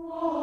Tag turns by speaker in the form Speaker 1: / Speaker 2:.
Speaker 1: Oh.